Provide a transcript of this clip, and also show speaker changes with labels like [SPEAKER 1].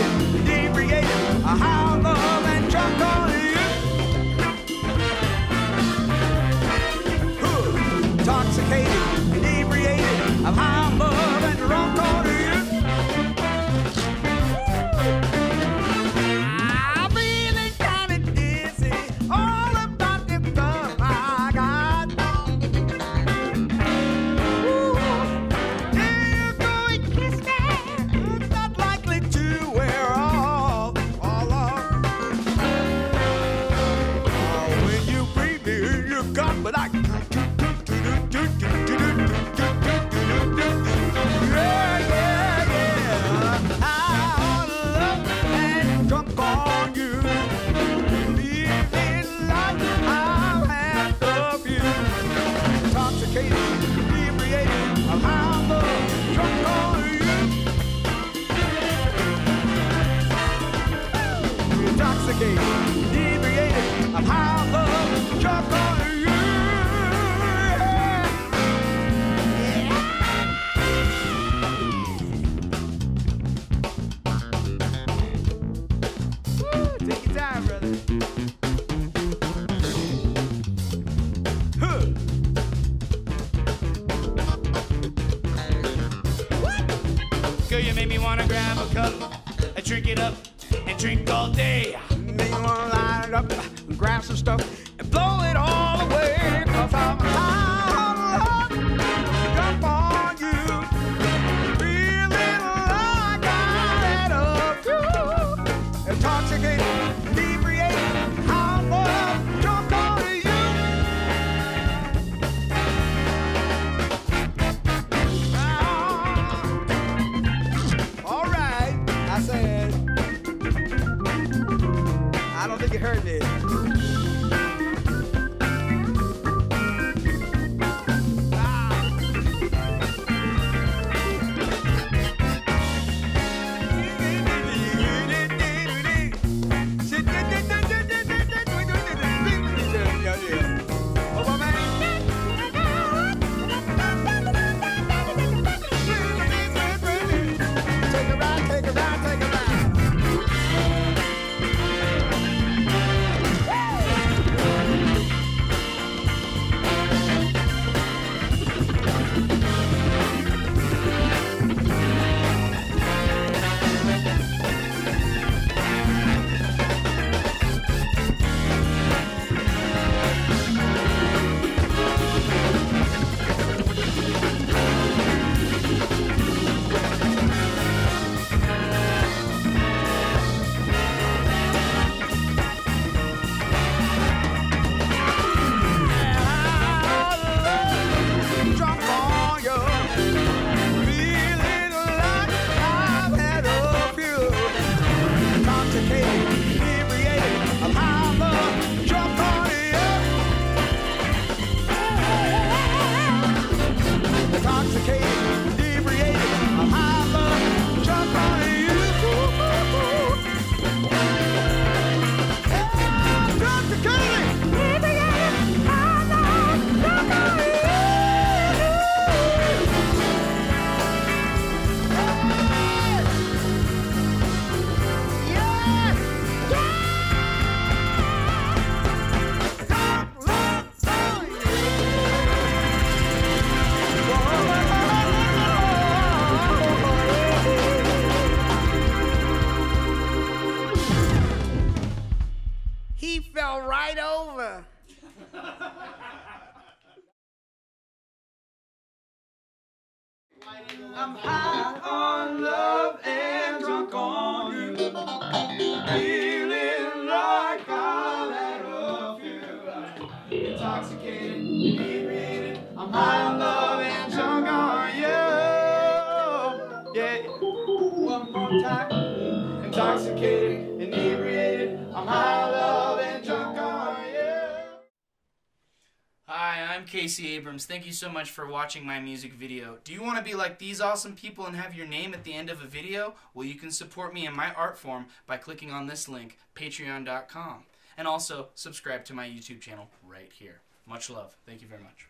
[SPEAKER 1] inebriated, a high
[SPEAKER 2] Girl, you make me wanna grab a cup and drink it up and drink all day.
[SPEAKER 1] Make me wanna line it up, grab some stuff, and blow it all away. Cause I'm high heard me. Right over. I'm high on love and drunk on you. Feeling like I've had a few. Intoxicated, inebriated. I'm high on love and drunk on you. Yeah. One more time.
[SPEAKER 2] Casey Abrams. Thank you so much for watching my music video. Do you want to be like these awesome people and have your name at the end of a video? Well, you can support me in my art form by clicking on this link, patreon.com. And also, subscribe to my YouTube channel right here. Much love. Thank you very much.